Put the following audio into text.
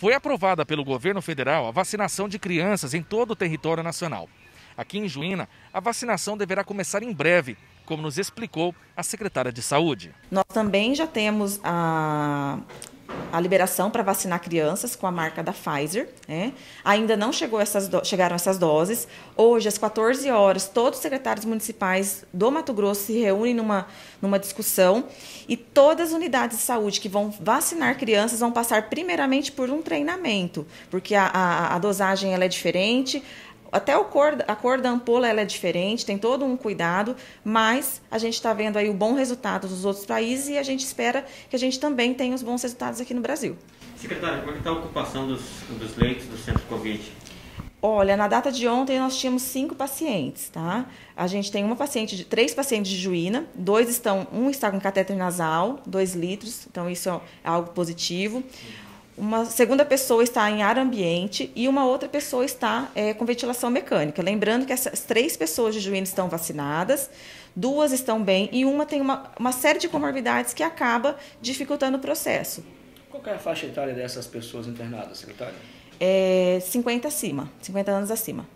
Foi aprovada pelo governo federal a vacinação de crianças em todo o território nacional. Aqui em Juína, a vacinação deverá começar em breve, como nos explicou a secretária de Saúde. Nós também já temos a, a liberação para vacinar crianças com a marca da Pfizer. Né? Ainda não chegou essas chegaram essas doses. Hoje, às 14 horas, todos os secretários municipais do Mato Grosso se reúnem numa, numa discussão e todas as unidades de saúde que vão vacinar crianças vão passar primeiramente por um treinamento, porque a, a, a dosagem ela é diferente, até o cor, a cor da ampola ela é diferente, tem todo um cuidado, mas a gente está vendo aí o bom resultado dos outros países e a gente espera que a gente também tenha os bons resultados aqui no Brasil. Secretária, como é está a ocupação dos, dos leitos do centro Covid? Olha, na data de ontem nós tínhamos cinco pacientes, tá? A gente tem uma paciente, de, três pacientes de juína, dois estão, um está com catéter nasal, dois litros, então isso é algo positivo uma segunda pessoa está em ar ambiente e uma outra pessoa está é, com ventilação mecânica. Lembrando que essas três pessoas de Juína estão vacinadas, duas estão bem e uma tem uma, uma série de comorbidades que acaba dificultando o processo. Qual é a faixa etária dessas pessoas internadas, secretária? É 50 acima, 50 anos acima.